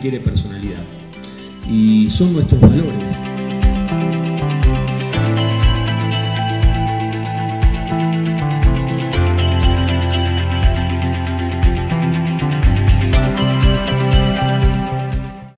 requiere personalidad. Y son nuestros valores